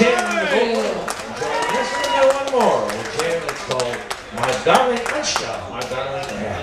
jam one more jam. It's called Madame Asha. Darling Asha.